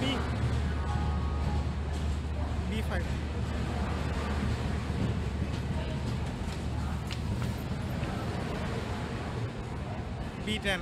B. B5. B10.